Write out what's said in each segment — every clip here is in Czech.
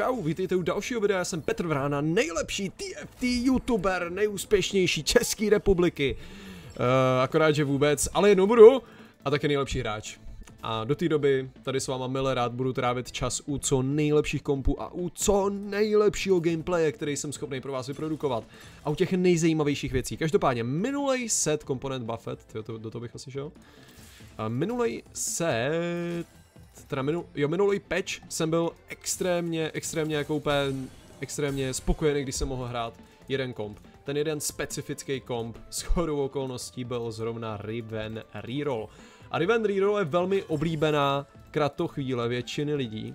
čau, vítejte u dalšího videa, já jsem Petr Vrána, nejlepší TFT youtuber, nejúspěšnější České republiky. Uh, akorát, že vůbec, ale jednou budu a také nejlepší hráč. A do té doby tady s váma milé rád budu trávit čas u co nejlepších kompů a u co nejlepšího gameplaye, který jsem schopný pro vás vyprodukovat. A u těch nejzajímavějších věcí. Každopádně minulej set komponent Buffett, tyjo, to, do toho bych asi šel. A minulej set teda minul, jo, minulý patch jsem byl extrémně, extrémně jako úplně, extrémně spokojený, když jsem mohl hrát jeden komp. Ten jeden specifický komp s chodou okolností byl zrovna Riven Reroll. A Riven Reroll je velmi oblíbená kratochvíle většiny lidí.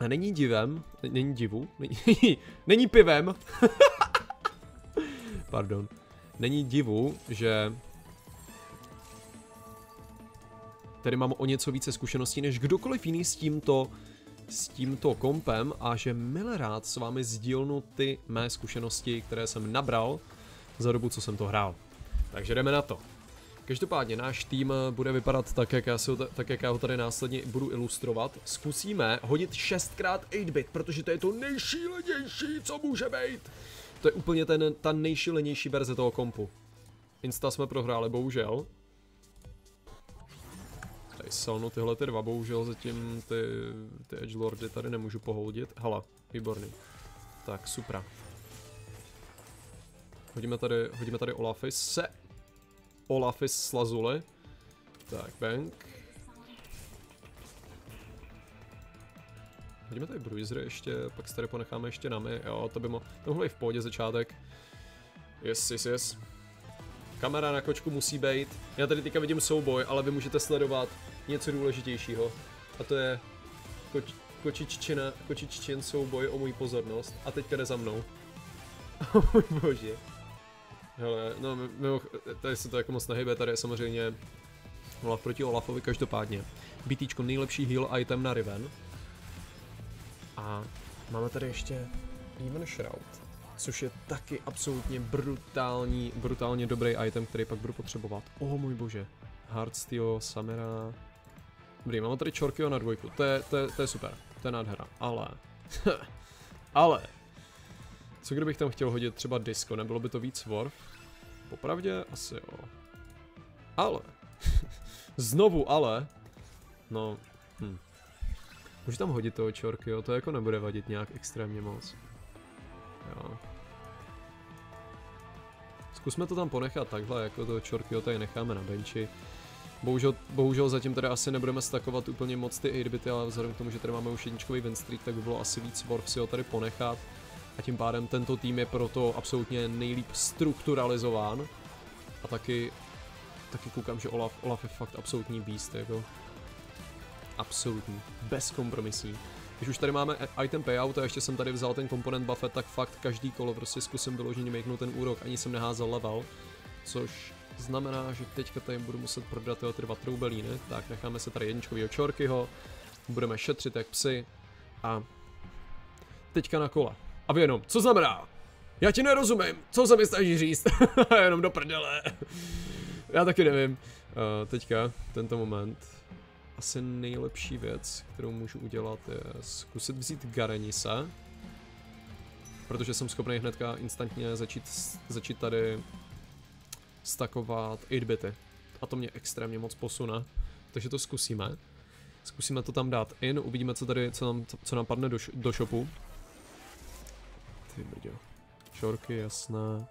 A není divem, není divu, není, není pivem. Pardon. Není divu, že tedy mám o něco více zkušeností než kdokoliv jiný s tímto, s tímto kompem a že milé rád s vámi sdílnu ty mé zkušenosti, které jsem nabral za dobu, co jsem to hrál. Takže jdeme na to. Každopádně náš tým bude vypadat tak, jak já, si ho, tak, jak já ho tady následně budu ilustrovat. Zkusíme hodit 6x 8-bit, protože to je to nejšílenější, co může být. To je úplně ten, ta nejšílenější verze toho kompu. Insta jsme prohráli, bohužel. Selnu tyhle ty dva, bohužel zatím ty, ty edgelordy tady nemůžu pohoudit. Hala, výborný. Tak, super. Hodíme tady, hodíme tady Olafy se. Olafy slazuli. Tak, bank. Hodíme tady bruisery ještě, pak se tady ponecháme ještě nami. Jo, to by mohlo i v pohodě začátek. Yes, yes, yes. Kamera na kočku musí být. Já tady teďka vidím souboj, ale vy můžete sledovat něco důležitějšího. A to je koč, kočiččina, kočiččin souboj o můj pozornost. A teďka jde za mnou. O můj bože. Hele, no, mimo, tady se to jako moc nehybe, tady je samozřejmě Olaf proti Olafovi každopádně. BTčko nejlepší heal item na Riven. A máme tady ještě Even Shroud což je taky absolutně brutální, brutálně dobrý item, který pak budu potřebovat. Oh můj bože. Heartsteel, Samera. Dobrý, mám tady Chorkio na dvojku, to je, to, je, to je super, to je nádhera, ale... ale... Co kdybych tam chtěl hodit třeba disco, nebylo by to víc Worf? Popravdě asi jo. Ale... Znovu ale... No... Hm. Můžu tam hodit toho Chorkio, to jako nebude vadit nějak extrémně moc. Jo. Zkusme to tam ponechat takhle, jako to Chorkio tady necháme na benchi. Bohužel, bohužel zatím tady asi nebudeme stakovat úplně moc ty 8 bity, ale vzhledem k tomu, že tady máme už jedničkový win streak, tak by bylo asi víc worth si ho tady ponechat. A tím pádem tento tým je proto absolutně nejlíp strukturalizován. A taky, taky koukám, že Olaf, Olaf je fakt absolutní beast, jako. Absolutní, bez kompromisí. Když už tady máme item payout a ještě jsem tady vzal ten komponent buffet, tak fakt každý kolo prostě zkusím vyloženě makenout ten úrok, ani jsem neházel level, což znamená, že teďka tady budu muset prodat tyhle ty dva troubelíny, tak necháme se tady jedničkovýho čorkyho, budeme šetřit jak psy a teďka na kole. A vy jenom, co znamená? Já ti nerozumím, co se mi snaží říct? jenom do prdele. Já taky nevím. Uh, teďka, tento moment, asi nejlepší věc, kterou můžu udělat, je zkusit vzít Garenise. Protože jsem schopný hnedka instantně začít, začít tady stakovat 8 bity. A to mě extrémně moc posune. Takže to zkusíme. Zkusíme to tam dát in, uvidíme co tady, co nám, co nám padne do, do shopu. Ty brďo. Šorky, jasné.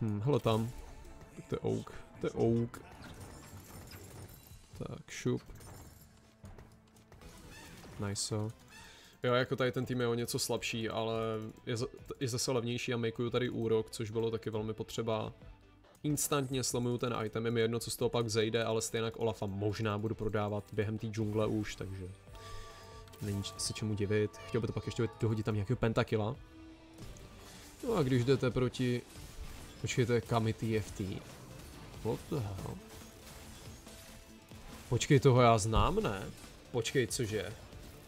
Hm, hele tam. To je oak. To je oak. Tak, šup. Nice. Jo, jako tady ten tým je o něco slabší, ale je, je zase levnější a makeuju tady úrok, což bylo taky velmi potřeba. Instantně slamuju ten item, je mi jedno, co z toho pak zejde, ale stejně Olafa možná budu prodávat během té džungle už, takže není se čemu divit. Chtěl by to pak ještě dohodit tam nějakého pentakila. No a když jdete proti... Počkejte, Kami TFT. What the hell? Počkej, toho já znám, ne? Počkej, cože?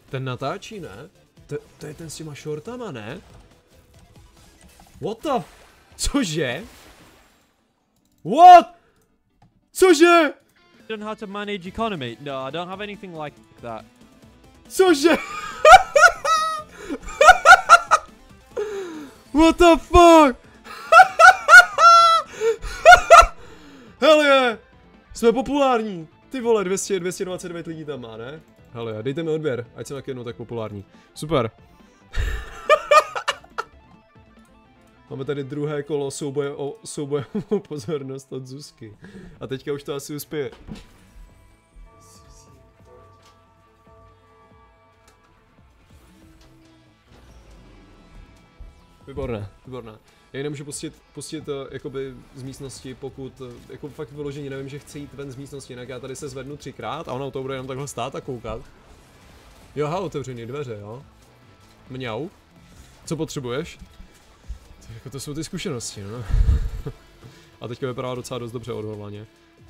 Ten natáčí, ne? To, to je ten s těma shortama, ne? What the? Cože? What? Cože? Don't know how to manage economy. No, I don't have anything like that. Cože? What the fuck? Hell yeah. jsme populární. Ty vole, 200, 229 lidí tam má, ne? Hele, dejte mi odběr, ať jsem tak jednou tak populární. Super. Máme tady druhé kolo souboje o, souboje o pozornost od Zuzky. A teďka už to asi uspěje. Výborné, výborné. Já ji nemůžu pustit, pustit uh, jakoby z místnosti, pokud uh, jako fakt vyložení nevím, že chci jít ven z místnosti, jinak já tady se zvednu třikrát a ona to bude jenom takhle stát a koukat. Jo, ha, otevřený dveře, jo. Mňau. Co potřebuješ? Jako to jsou ty zkušenosti, no. a teďka vypadá docela dost dobře odhodlaně.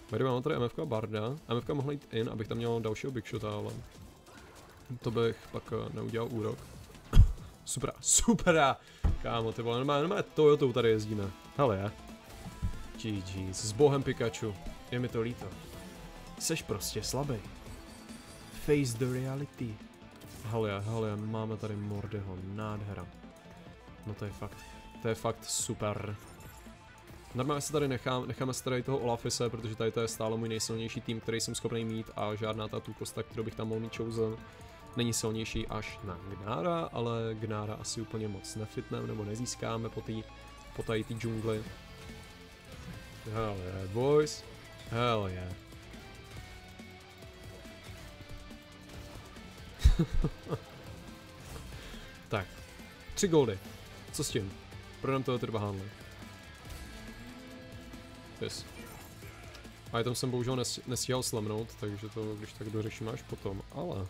Tady mám tady MFK Barda. MFK mohla jít in, abych tam měl dalšího Big Shota, ale to bych pak uh, neudělal úrok. Super, super, kámo, ty vole, normálně, normálně Toyotou tady jezdíme. Hele, je. GG, s bohem Pikachu. Je mi to líto. Seš prostě slabý. Face the reality. Hele, hele, máme tady Mordeho, nádhera. No to je fakt, to je fakt super. Normálně se tady nechám, necháme se tady toho Olafise, protože tady to je stále můj nejsilnější tým, který jsem schopný mít a žádná ta tu kosta, kterou bych tam mohl mít chosen, není silnější až na Gnára, ale Gnára asi úplně moc nefitneme nebo nezískáme po té po tady džungli. Hell yeah, boys. Hell yeah. tak, tři goldy. Co s tím? Prodám toho trvá Hanley. Yes. A tam jsem bohužel nes nestíhal slamnout, takže to když tak dořeším až potom, ale...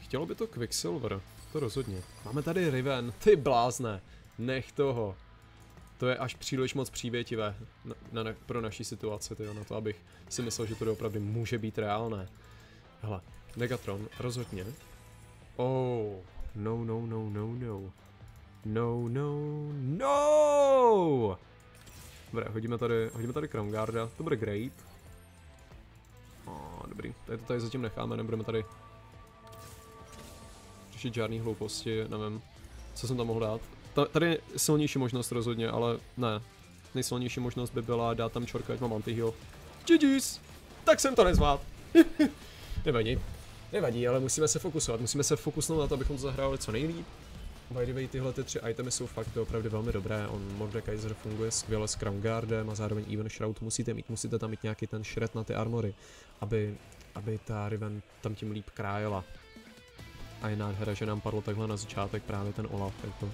Chtělo by to Quicksilver, to rozhodně. Máme tady Riven, ty blázne, nech toho. To je až příliš moc přívětivé na, na, pro naší situaci, tyjo, na to, abych si myslel, že to opravdu může být reálné. Hele, Megatron, rozhodně. Oh, no, no, no, no, no. No, no, no! Dobré, hodíme tady, hodíme tady Crownguarda, to bude great. Oh, dobrý, tady to tady zatím necháme, nebudeme tady řešit žádný hlouposti, nevím, co jsem tam mohl dát. Ta, tady je silnější možnost rozhodně, ale ne. Nejsilnější možnost by byla dát tam čorka, ať mám anti-heal. GG's! Tak jsem to nezvlád. Nevadí. Nevadí, ale musíme se fokusovat, musíme se fokusnout na to, abychom to zahráli co nejlíp. By the way, tyhle ty tři itemy jsou fakt opravdu velmi dobré. On Mordekaiser funguje skvěle s Crown Guardem a zároveň Even Shroud musíte mít. Musíte tam mít nějaký ten shred na ty armory, aby, aby ta Riven tam tím líp krájela. A je nádhera, že nám padlo takhle na začátek právě ten Olaf. Jako.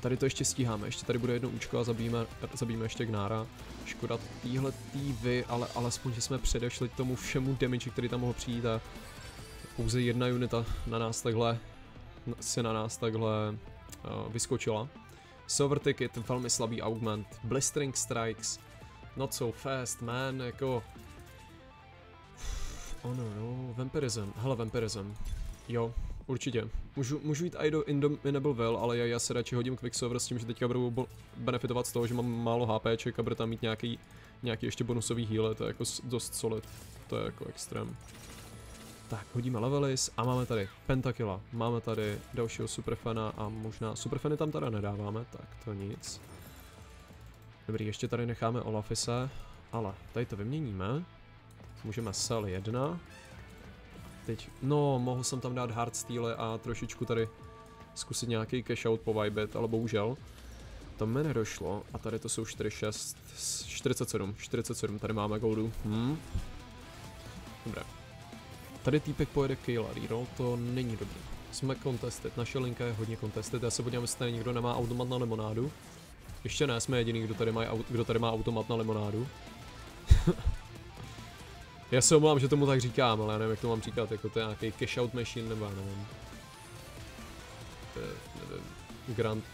Tady to ještě stíháme, ještě tady bude jedno účko a zabijeme, zabijeme ještě Gnára. Škoda týhle tývy, ale alespoň, že jsme předešli tomu všemu damage, který tam mohl přijít a pouze jedna unita na nás takhle si na nás takhle uh, vyskočila. Silver Ticket, velmi slabý augment. Blistering Strikes, not so fast, man, jako... Oh no, Vampirism, hele, Vampirism. Jo, určitě. Můžu, můžu jít i do Indomitable Will, ale já, já se radši hodím Quicksilver s tím, že teďka budu benefitovat z toho, že mám málo HPček a bude tam mít nějaký, nějaký ještě bonusový heal, to je jako dost solid. To je jako extrém. Tak, hodíme levelis a máme tady Pentakilla, máme tady dalšího superfana a možná superfany tam teda nedáváme, tak to nic. Dobrý, ještě tady necháme Olafise, ale tady to vyměníme. Můžeme sell jedna. Teď, no, mohl jsem tam dát hardstyle a trošičku tady zkusit nějaký cash out po Vibet, ale bohužel. To mi nedošlo a tady to jsou 46, 47, 47, tady máme goldu. Hm. Dobré. Tady týpek pojede Kayla Reroll, to není dobrý. Jsme contested, naše linka je hodně contested, já se podívám, jestli tady někdo nemá automat na limonádu. Ještě ne, jsme jediný, kdo tady má, kdo tady má automat na limonádu. já se omlám, že tomu tak říkám, ale já nevím, jak to mám říkat, jako to je nějaký cash out machine, nebo já nevím. Nevím, Grand,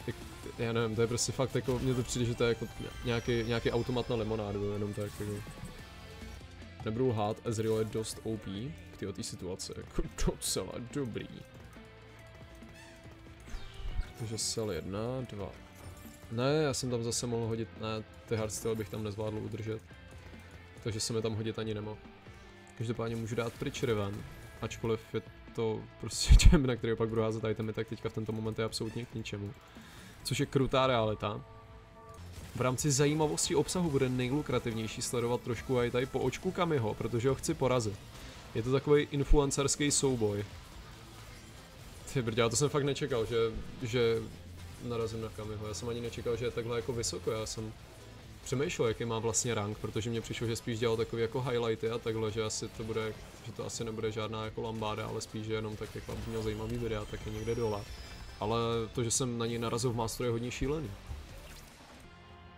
já nevím, to je prostě fakt jako, mně to přijde, že to je jako nějaký, nějaký automat na limonádu, jenom tak jako. Nebudu lhát, Ezreal je dost OP k té situace, jako docela dobrý. Takže sell jedna, dva. Ne, já jsem tam zase mohl hodit, ne, ty hardstyle bych tam nezvládl udržet. Takže se mi tam hodit ani nemohl. Každopádně můžu dát pryč Riven, ačkoliv je to prostě čem, na který pak budu házet itemy, tak teďka v tento moment je absolutně k ničemu. což je krutá realita. V rámci zajímavosti obsahu bude nejlukrativnější sledovat trošku i tady po očku Kamiho, protože ho chci porazit. Je to takový influencerský souboj. Ty brdě, to jsem fakt nečekal, že, že narazím na Kamiho. Já jsem ani nečekal, že je takhle jako vysoko. Já jsem přemýšlel, jaký má vlastně rank, protože mně přišlo, že spíš dělal takový jako highlighty a takhle, že asi to bude, že to asi nebude žádná jako lambáda, ale spíš, že jenom tak jako měl zajímavý videa, tak je někde dole. Ale to, že jsem na něj narazil v Masteru je hodně šílený.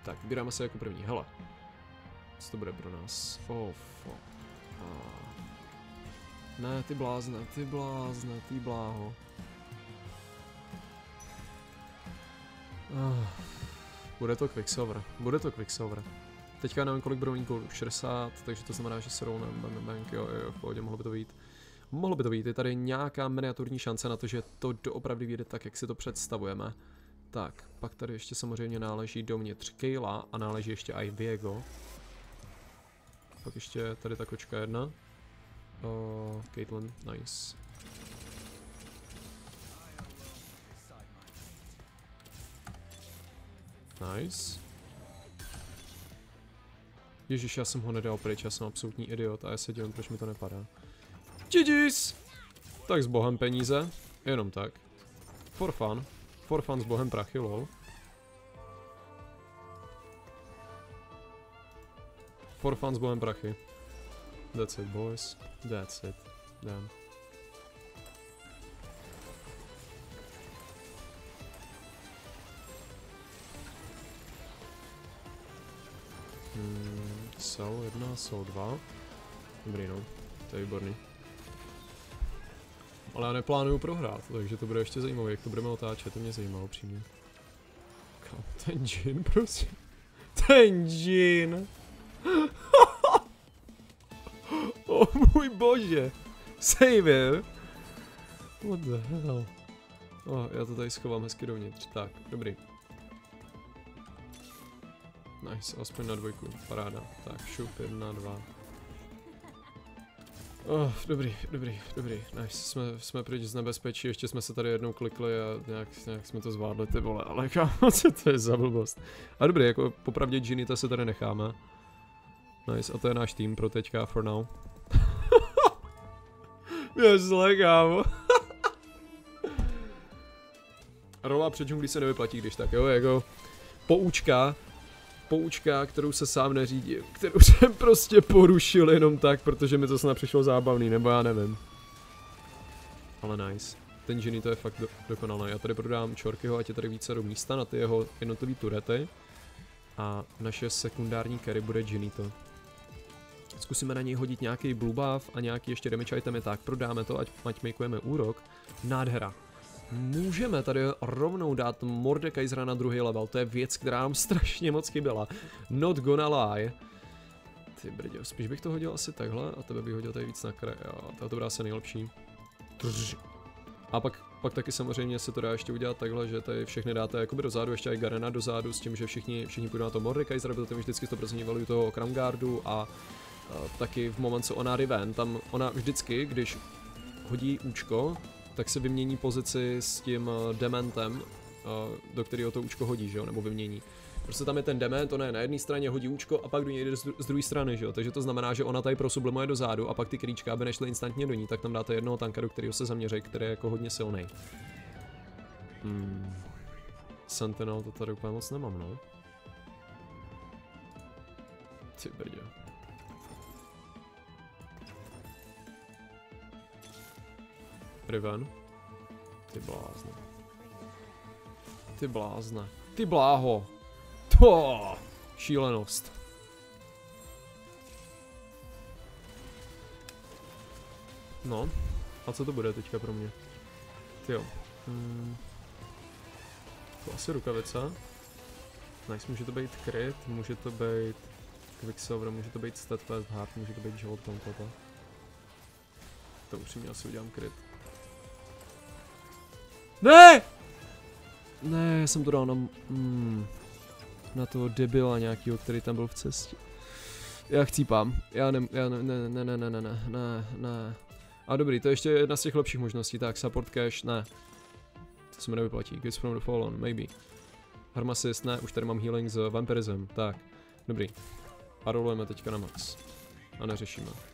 Tak, vybíráme se jako první, hele. Co to bude pro nás? Oh, fuck. Ah. Ne, ty blázne, ty blázne, ty bláho. Ah. Bude to Quicksilver, bude to Quicksilver. Teďka nevím, kolik budou mít goldů, 60, takže to znamená, že se rovná bang, bang, jo, jo, v pohodě, mohlo by to být. Mohlo by to být, je tady nějaká miniaturní šance na to, že to doopravdy vyjde tak, jak si to představujeme. Tak, pak tady ještě samozřejmě náleží dovnitř Kayla a náleží ještě i Viego. Pak ještě tady ta kočka jedna. Uh, Caitlyn, nice. Nice. Ježíš, já jsem ho nedal pryč, já jsem absolutní idiot a já se divím, proč mi to nepadá. GG's! Tak s bohem peníze, jenom tak. For fun. For fun s bohem prachy, lol. For fun s bohem prachy. That's it, boys. That's it. Damn. Hmm, jsou jedna, jsou dva. Dobrý no, to je výborný. Ale já neplánuju prohrát, takže to bude ještě zajímavé, jak to budeme otáčet, to mě zajímá upřímně. Kam, ten džin, prosím. Ten džin! bože! Save What the hell? Oh, já to tady schovám hezky dovnitř. Tak, dobrý. Nice, aspoň na dvojku, paráda. Tak, šup, jedna, dva. Oh, dobrý, dobrý, dobrý, nice, jsme, jsme pryč z nebezpečí, ještě jsme se tady jednou klikli a nějak, nějak jsme to zvládli, ty vole, ale kámo, co to je za blbost. A dobrý, jako popravdě Ginny to se tady necháme. Nice, a to je náš tým pro teďka, for now. Je zle, kámo. Rola před džunglí se nevyplatí, když tak, jo, jako poučka, poučka, kterou se sám neřídím, kterou jsem prostě porušil jenom tak, protože mi to snad přišlo zábavný, nebo já nevím. Ale nice. Ten Ginny to je fakt do, dokonalý. Já tady prodám Čorkyho, ať je tady více do místa na ty jeho jednotlivý turety. A naše sekundární carry bude Ginny to. Zkusíme na něj hodit nějaký blue buff a nějaký ještě damage itemy, tak prodáme to, ať, ať makeujeme úrok. Nádhera. Můžeme tady rovnou dát Mordekaisera na druhý level, to je věc, která nám strašně moc chyběla. Not gonna lie. Ty brdě, spíš bych to hodil asi takhle a tebe bych hodil tady víc na kraj, jo, to, bude asi nejlepší. A pak, pak taky samozřejmě se to dá ještě udělat takhle, že tady všechny dáte jakoby dozadu, ještě i Garena dozadu, s tím, že všichni, všichni půjdou na to Mordekaisera, protože vždycky 100% value toho Kramgardu a taky v moment, co ona Riven, tam ona vždycky, když hodí účko, tak se vymění pozici s tím eh, dementem, eh, do kterého to účko hodí, že jo, nebo vymění. Prostě tam je ten dement, ona je na jedné straně, hodí účko a pak do něj jde z, druhé strany, že jo. Takže to znamená, že ona tady prosublimuje do zádu a pak ty kríčka, aby nešly instantně do ní, tak tam dáte jednoho tanka, do kterého se zaměří, který je jako hodně silný. Hmm. Sentinel to tady úplně moc nemám, no. Ty brdě. Riven. Ty blázne. Ty blázne. Ty bláho. To. Šílenost. No. A co to bude teďka pro mě? Ty jo. Hmm. To asi rukavice. Nice, může to být crit, může to být Quicksilver, může to být Steadfast Heart, může to být Jolt toto. To upřímně asi udělám crit. Ne! Ne, já jsem to dal na, mm, na toho debila nějakýho, který tam byl v cestě. Já chcípám. Já ne, já ne, ne, ne, ne, ne, ne, ne, ne, ne. A dobrý, to je ještě jedna z těch lepších možností. Tak, support cash, ne. To se mi nevyplatí. Gifts from the Fallen, maybe. Harmasist, ne, už tady mám healing s vampirism. Tak, dobrý. A rolujeme teďka na max. A neřešíme.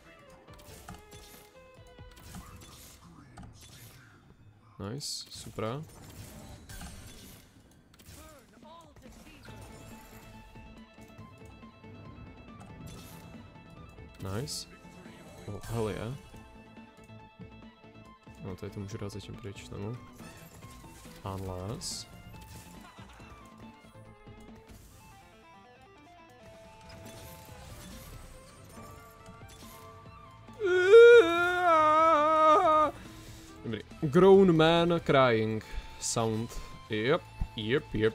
Nice, super. Nice. Oh, hell yeah. No, tady to můžu dát zatím pryč, nebo? Unless... Grown man crying sound. Yep, yep, yep.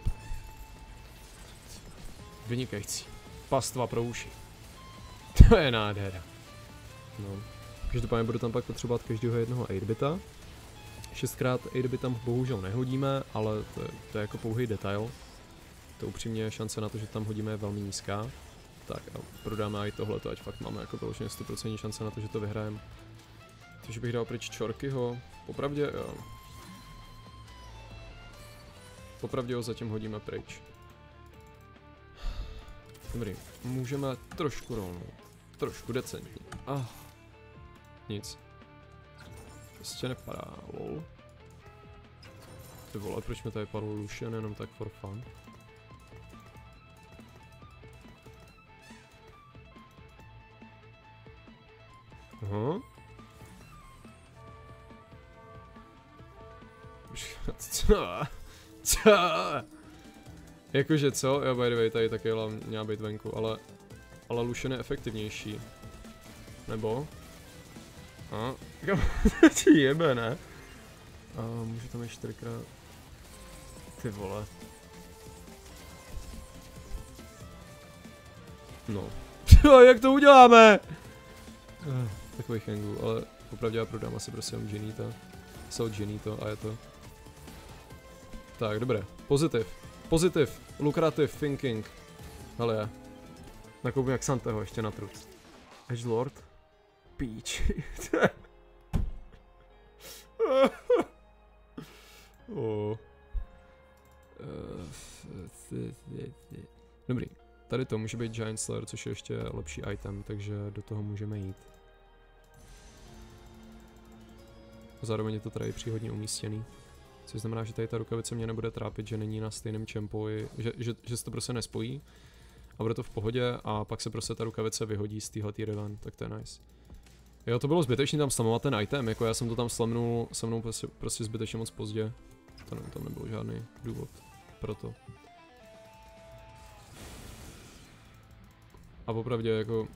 Vynikající. Pastva pro uši. To je nádhera. No. Každopádně budu tam pak potřebovat každého jednoho 8-bita. 6x 8 tam bohužel nehodíme, ale to je, to je jako pouhý detail. To upřímně šance na to, že tam hodíme je velmi nízká. Tak a prodáme i tohleto, ať fakt máme jako vyloženě 100% šance na to, že to vyhrajeme. Takže bych dal pryč Čorkyho. Popravdě jo. Popravdě ho zatím hodíme pryč. Dobrý, můžeme trošku rolnout. Trošku decentně. Ah. Nic. Prostě nepadá, lol. Ty vole, proč mi tady padl Lucian jenom tak for fun? Aha. co? Co? Jakože co? Jo, by the way, tady taky měla být venku, ale... Ale Lucian je efektivnější. Nebo? A, kam ti jebe, ne? A může tam ještě čtyřikrát... Ty vole. No. Jo, jak to uděláme? Uh, takový hangů, ale popravdě já prodám asi prostě jenom Genita. Sell Genito a je to. Tak, dobré. Pozitiv. Pozitiv. Lukrativ thinking. Hele, nakoupím jak Santeho ještě na trut. Edgelord. Peach. oh. Dobrý. Tady to může být Giant Slayer, což je ještě lepší item, takže do toho můžeme jít. Zároveň je to tady příhodně umístěný. Což znamená, že tady ta rukavice mě nebude trápit, že není na stejném čempoji, že, že, že se to prostě nespojí. A bude to v pohodě a pak se prostě ta rukavice vyhodí z téhletý revan, tak to je nice. Jo, to bylo zbytečný tam slamovat ten item, jako já jsem to tam slamnul, se mnou prostě, prostě zbytečně moc pozdě. To ne, tam nebyl žádný důvod pro to. A popravdě jako...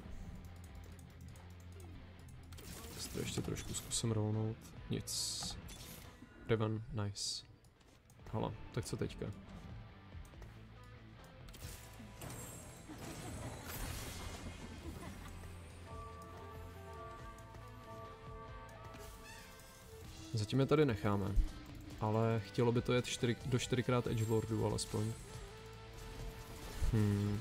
Ještě trošku zkusím rovnout. Nic. Revan, nice. Hala, tak co teďka? Zatím je tady necháme. Ale chtělo by to jet 4, do 4x Edgelordu alespoň. Hmm.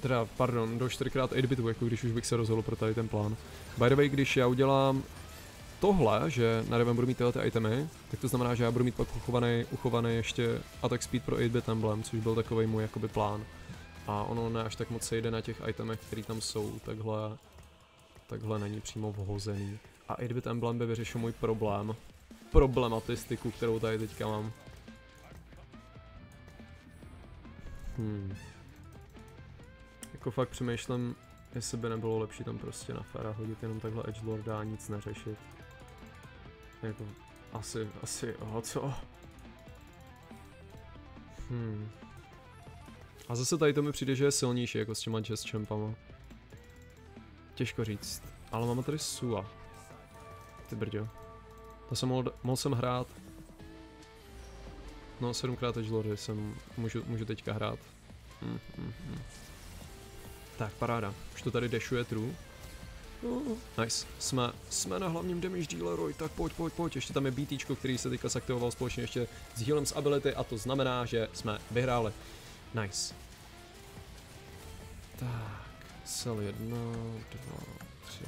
Teda, pardon, do 4x 8bitu, jako když už bych se rozhodl pro tady ten plán. By the way, když já udělám tohle, že na Reven budu mít tyhle ty itemy, tak to znamená, že já budu mít pak uchovaný, uchovaný ještě attack speed pro 8-bit emblem, což byl takový můj jakoby plán. A ono ne až tak moc jde na těch itemech, které tam jsou, takhle, takhle není přímo vhozený. A 8-bit emblem by vyřešil můj problém, problematistiku, kterou tady teďka mám. Hmm. Jako fakt přemýšlím, jestli by nebylo lepší tam prostě na Fera hodit jenom takhle Edgelorda a nic neřešit. Jako, asi, asi, aha, co? Hmm. A zase tady to mi přijde, že je silnější jako s těma jazz champama. Těžko říct. Ale máme tady Sua. Ty brďo. To jsem mohl, mohl jsem hrát. No, 7x Edgelordy jsem, můžu, můžu teďka hrát. Hmm, hmm, hmm. Tak, paráda. Už to tady dešuje true. Uh, nice. Jsme, jsme na hlavním damage dealerovi, tak pojď, pojď, pojď. Ještě tam je BT, který se teďka zaktivoval společně ještě s healem z ability a to znamená, že jsme vyhráli. Nice. Tak, sel jedna, dva, tři.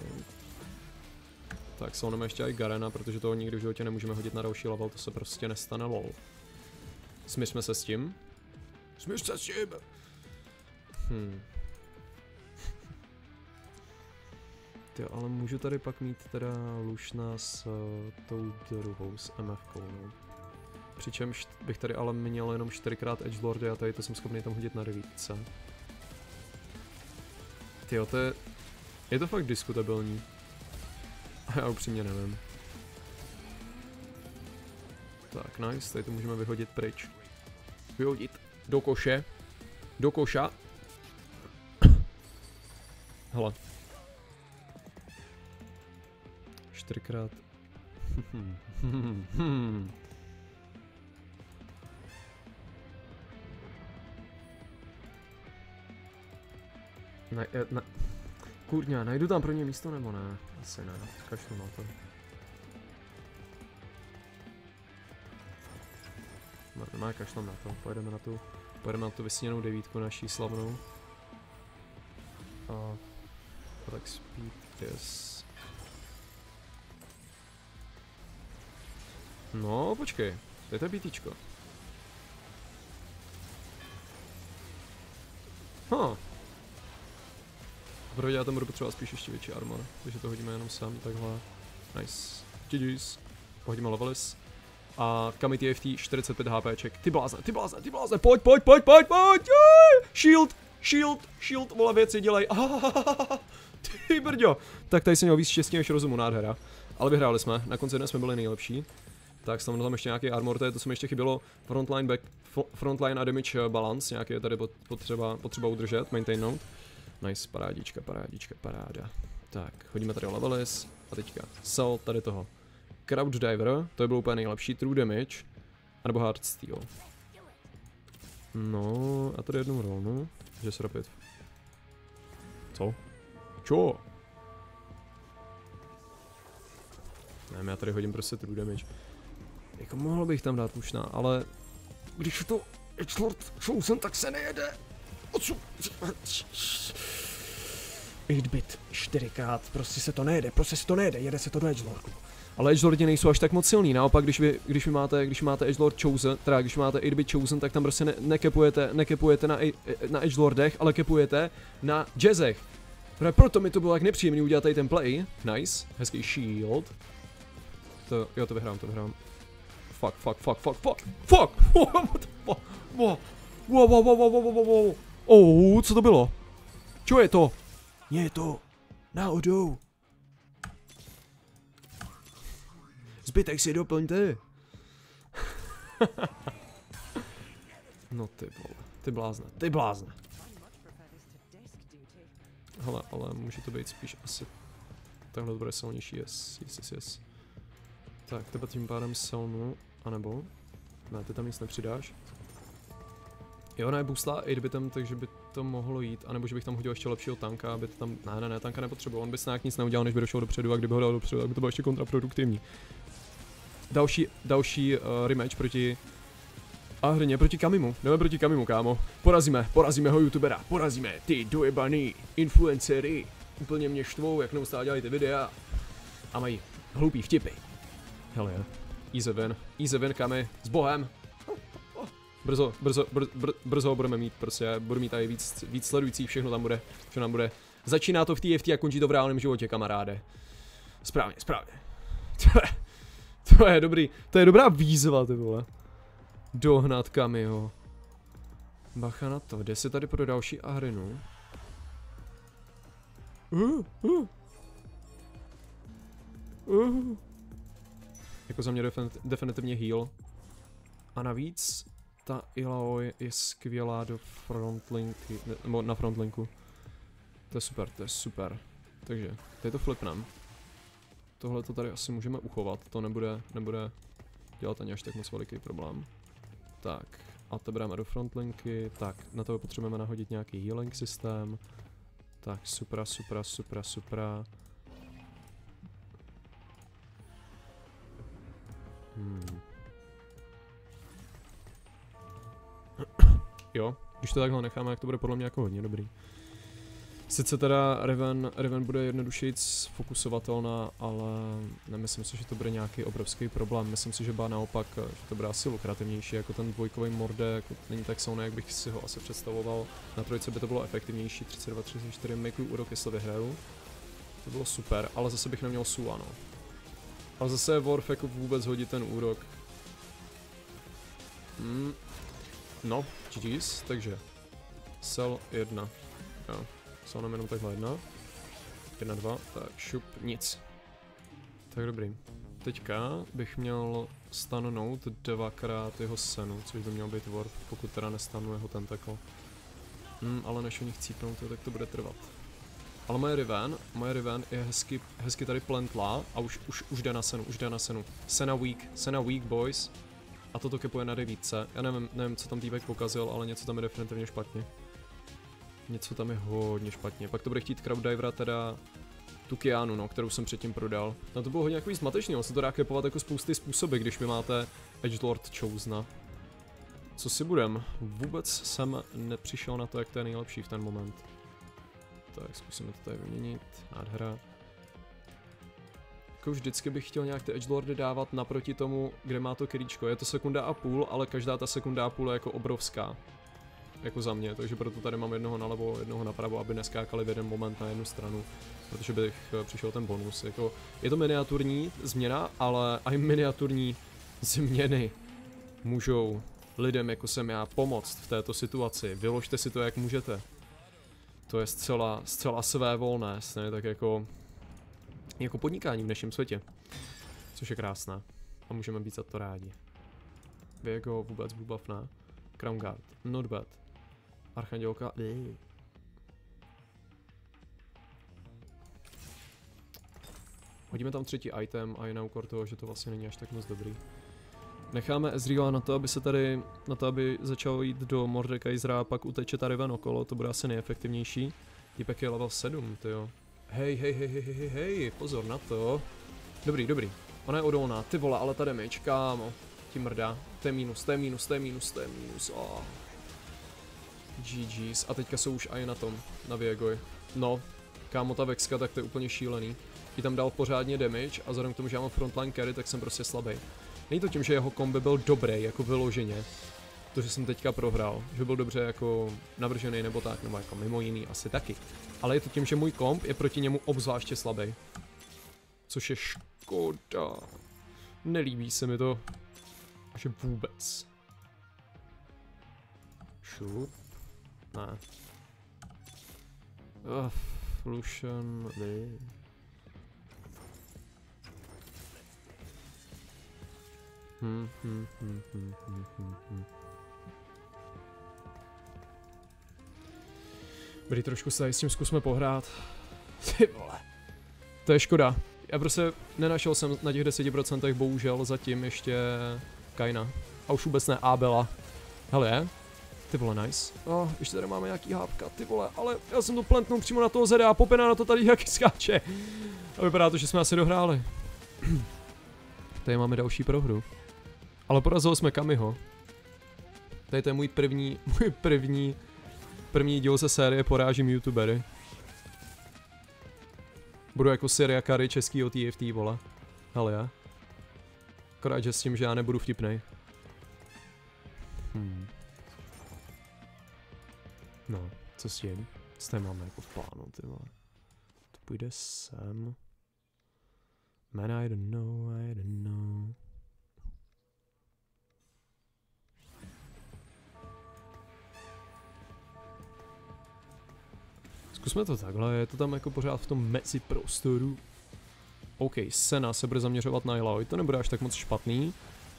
Tak solneme ještě i Garena, protože toho nikdy v životě nemůžeme hodit na další level, to se prostě nestane lol. Smyřme se s tím. Smíš se s tím. Hmm. Ty, ale můžu tady pak mít teda Lušna s uh, tou druhou, s MF no. Přičemž bych tady ale měl jenom 4x Edgelordy a tady to jsem schopný tam hodit na devítce. Tyjo, to je... Je to fakt diskutabilní. A já upřímně nevím. Tak, nice, tady to můžeme vyhodit pryč. Vyhodit do koše. Do koša. Hele. Čtyřikrát. Ne, ne, kurňa, najdu tam pro ně místo nebo ne? Asi ne, kašlu na to. No, nemá kašlu na to, pojedeme na tu, pojedeme na tu vysněnou devítku naší slavnou. A tak speed, yes. No, počkej, to je to BTčko. Huh. Popravdě já tam budu potřebovat spíš ještě větší armor, takže to hodíme jenom sem, takhle. Nice. GG's. Pohodíme levelis. A Kami TFT 45 HPček. Ty blázne, ty blázne, ty blázne, pojď, pojď, pojď, pojď, pojď, shield, shield, shield, vole věci dělej. ty brďo. Tak tady se měl víc štěstí než rozumu, nádhera. Ale vyhráli jsme, na konci dne jsme byli nejlepší. Tak tam tam ještě nějaký armor, to je to, co mi ještě chybělo, frontline, back, frontline a damage eh, balance, nějaký je tady potřeba, potřeba udržet, maintainout. Nice, parádička, parádička, paráda. Tak, chodíme tady o levelis a teďka sell tady toho. Crouch Diver, to je bylo úplně nejlepší, True Damage, anebo Hard Steel. No, a tady jednou rovnu, že se rapid. Co? Čo? Ne, já tady hodím prostě True Damage. Jako mohl bych tam dát možná, ale když to Edgelord Chosen, tak se nejede. 8-bit 4x, prostě se to nejede, prostě se to nejede, jede se to do Edgelordu. Ale Edgelordi nejsou až tak moc silný, naopak když vy, když vy máte, když máte Edgelord Chosen, teda když máte 8-bit Chosen, tak tam prostě ne, nekepujete, nekepujete na, na Edgelordech, ale kepujete na jazzech. Právě proto mi to bylo tak nepříjemný udělat tady ten play. Nice, hezký shield. To, jo, to vyhrám, to vyhrám. Fuck, fuck, fuck, fuck, fuck, fuck! What the fuck? Wow, wow, wow, wow, wow, wow, wow. Oh, co to bylo? Co je to? Je to náhodou. Zbytek si doplňte. no ty vole, ty blázne, ty blázne. Hele, ale může to být spíš asi... Takhle bude silnější, yes, yes, yes, yes. Tak, tebe tím pádem silnu, anebo... Ne, ty tam nic nepřidáš. Jo, ne, boostla 8 takže by to mohlo jít, anebo že bych tam hodil ještě lepšího tanka, aby to tam, ne, ne, ne, tanka nepotřeboval, on by nějak nic neudělal, než by došel dopředu a kdyby ho dal dopředu, tak by to bylo ještě kontraproduktivní. Další, další uh, rematch proti a hrně proti Kamimu, jdeme proti Kamimu, kámo. Porazíme, porazíme ho youtubera, porazíme ty dojebaný influencery. Úplně mě štvou, jak neustále dělají ty videa. A mají hloupý vtipy. Hell yeah. Easy win, easy win, Kami, s bohem. Brzo, brzo, br, br, brzo budeme mít, prostě budu mít tady víc, víc sledujících, všechno tam bude, všechno tam bude. Začíná to v TFT a končí to v reálném životě, kamaráde. Správně, správně. To je, to je dobrý, to je dobrá výzva, ty vole. Dohnat Kamiho. Bacha na to, jde se tady pro další ahrinu. Uh, uh. Uh. Jako za mě definitivně heal. A navíc ta Ilao je, je skvělá do frontlinky, nebo na frontlinku. To je super, to je super. Takže, tady to flipnem. Tohle to tady asi můžeme uchovat, to nebude, nebude dělat ani až tak moc veliký problém. Tak, a to bereme do frontlinky, tak, na to potřebujeme nahodit nějaký healing systém. Tak, supra, supra, supra, supra. Hmm. Jo, když to takhle necháme, jak to bude podle mě jako hodně dobrý. Sice teda Riven, Riven bude jednodušeji fokusovatelná, ale nemyslím si, že to bude nějaký obrovský problém. Myslím si, že ba naopak, že to bude asi lukrativnější, jako ten dvojkový morde, jako není tak silný, jak bych si ho asi představoval. Na trojce by to bylo efektivnější, 32-34 makeup úrok, jestli vyhraju. To bylo super, ale zase bych neměl Sua, no. Ale zase je Worf jako vůbec hodit ten úrok. Hmm. No, GG's, takže. Sell 1. Jo. Jsou nám jenom takhle jedna. Jedna, dva, tak šup, nic. Tak dobrý. Teďka bych měl stannout dvakrát jeho senu, což by měl být Warp, pokud teda nestanu jeho tentacle. Hmm, ale než o nich cípnout, tak to bude trvat. Ale moje Riven, moje Riven je hezky, hezky tady plentlá a už, už, už jde na senu, už jde na senu. Sena weak, Sena weak boys. A toto kepuje na devítce. Já nevím, nevím, co tam týpek pokazil, ale něco tam je definitivně špatně. Něco tam je hodně špatně. Pak to bude chtít Crowdivera teda tu Kianu, no, kterou jsem předtím prodal. No to bylo hodně jako zmatečný, on se to dá kepovat jako spousty způsoby, když vy máte Edgelord Chosena. Co si budem? Vůbec jsem nepřišel na to, jak to je nejlepší v ten moment. Tak zkusíme to tady vyměnit. Nádhera. Jako vždycky bych chtěl nějak ty Edgelordy dávat naproti tomu, kde má to keríčko. Je to sekunda a půl, ale každá ta sekunda a půl je jako obrovská jako za mě, takže proto tady mám jednoho nalevo, jednoho napravo, aby neskákali v jeden moment na jednu stranu, protože bych eh, přišel ten bonus. Jako, je to miniaturní změna, ale i miniaturní změny můžou lidem, jako jsem já, pomoct v této situaci. Vyložte si to, jak můžete. To je zcela, zcela své volné, ne? tak jako, jako podnikání v dnešním světě. Což je krásné. A můžeme být za to rádi. Viego vůbec bubav ne. Crown Guard, not bad. Archandělka. Hodíme tam třetí item a je na úkor toho, že to vlastně není až tak moc dobrý. Necháme Ezreala na to, aby se tady, na to, aby začal jít do Mordekaisera a pak uteče ta Riven okolo, to bude asi nejefektivnější. Týpek je level 7, jo. Hej, hej, hej, hej, hej, hej, pozor na to. Dobrý, dobrý. Ona je odolná, ty vole, ale ta damage, kámo. Ti mrdá. To je minus, to je minus, to je minus, to je minus. Oh. GG's. A teďka jsou už i na tom, na Viegoj. No, kámo ta Vexka, tak to je úplně šílený. I tam dal pořádně damage a vzhledem k tomu, že já mám frontline carry, tak jsem prostě slabý. Není to tím, že jeho kombi byl dobrý, jako vyloženě. To, že jsem teďka prohrál, že byl dobře jako navržený nebo tak, nebo jako mimo jiný asi taky. Ale je to tím, že můj komp je proti němu obzvláště slabý. Což je škoda. Nelíbí se mi to. Že vůbec. Šup. Ne. Ugh, Lucian. Dobrý, trošku se s tím zkusme pohrát. Ty vole. To je škoda. Já prostě nenašel jsem na těch 10% bohužel zatím ještě Kaina. A už vůbec ne Abela. Hele je? Ty vole, nice. Oh, ještě tady máme nějaký hápka, ty vole, ale já jsem to plentnul přímo na toho zeda a popena na to tady jak skáče. A vypadá to, že jsme asi dohráli. tady máme další prohru. Ale porazili jsme Kamiho. Tady to je můj první, můj první, první díl ze série Porážím youtubery. Budu jako Syria Kary český TFT, vole. Hele já. Akorát, že s tím, že já nebudu vtipnej. Hmm. No, co s tím? Co tady máme jako v plánu, ty vole? To půjde sem. Man, I don't know, I don't know. Zkusme to takhle, je to tam jako pořád v tom mezi prostoru. OK, Sena se bude zaměřovat na Eloy, to nebude až tak moc špatný.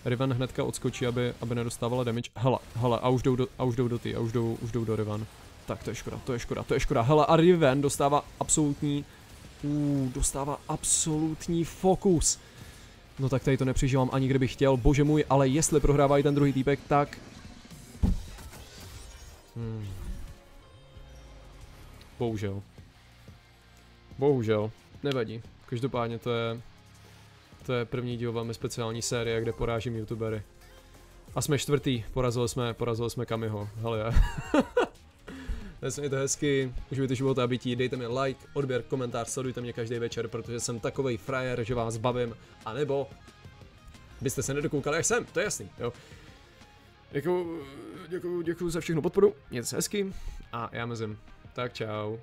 Riven hnedka odskočí, aby, aby nedostávala damage. Hele, hele, a už jdou do, a už jdou do ty, a už jdou, už jdou do Riven. Tak to je škoda, to je škoda, to je škoda. Hele, a Riven dostává absolutní, uh, dostává absolutní fokus. No tak tady to nepřežívám ani kdybych chtěl, bože můj, ale jestli prohrává i ten druhý týpek, tak... Hmm. Bohužel. Bohužel, nevadí. Každopádně to je to je první díl velmi speciální série, kde porážím youtubery. A jsme čtvrtý, porazili jsme, porazili jsme Kamiho, hele Mějte hezky, užijte život a bytí, dejte mi like, odběr, komentář, sledujte mě každý večer, protože jsem takovej frajer, že vás bavím, anebo byste se nedokoukali, jak jsem, to je jasný, jo. Děkuju, děkuju, děkuju za všechno podporu, mějte se hezky a já mezím. Tak čau.